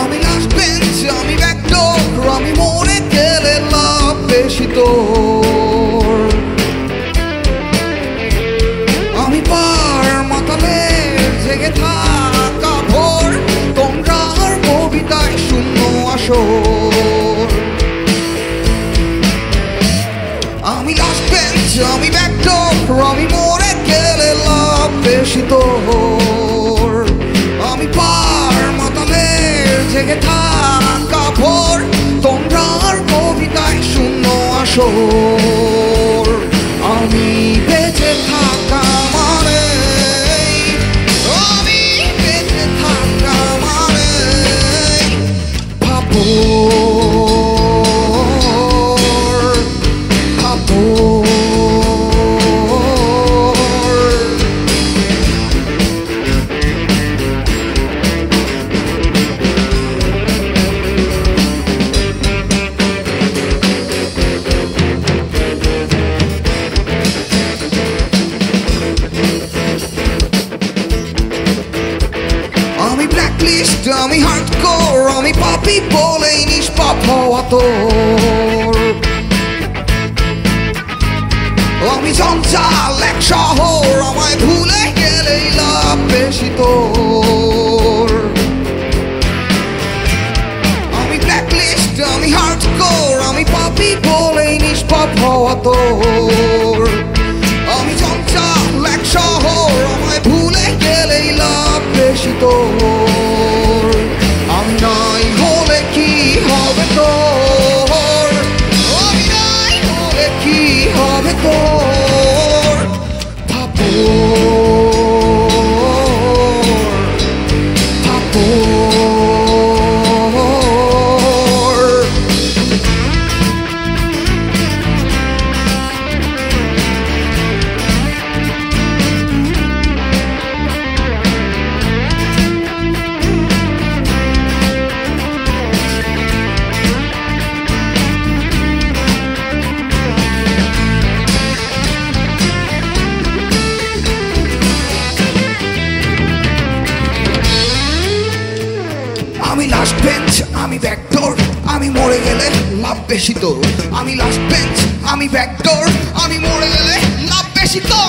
আমি last bench আমি backdoor আমি মনে গেলে লাভ বেশি তো আমি পার মাতালে জেগে থাকা ভোর, তোমরা আর কবিতায় শূন্য আসো আমি আসবেন বেঞ্চ আমি ব্যাকডোর আমি মরে গেলে লাভ বেশি তোর। মাতালের জেগে আমি ব্ল্যাকলিস্ট আমি হার্ডকোর আমি পাপি বলেই নিষ্পাপ হওয়া তোর আমি জঞ্জাল এক শহর আমায় ভুলে গেলেই লাভ বেশি তোর আমি ব্ল্যাকলিস্ট আমি হার্ডকোর আমি পাপি বলেই নিষ্পাপ হওয়া তোর আমি লাস্ট বেঞ্চ আমি ব্যাকডোর আমি মরে গেলে লাভ বেশি তো আমি লাস্ট বেঞ্চ আমি ব্যাকডোর আমি মরে গেলে লাভ বেশি তো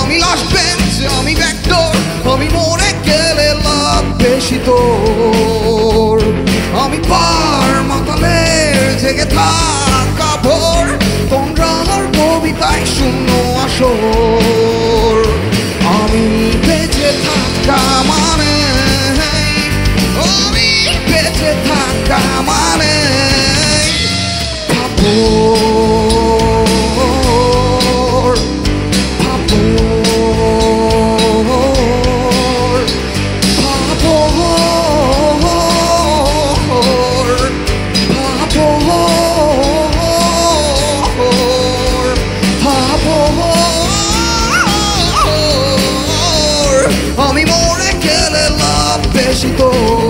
আমি লাস্ট বেঞ্চ আমি ব্যাকডোর আমি মরে গেলে লাভ বেশি তো লাভ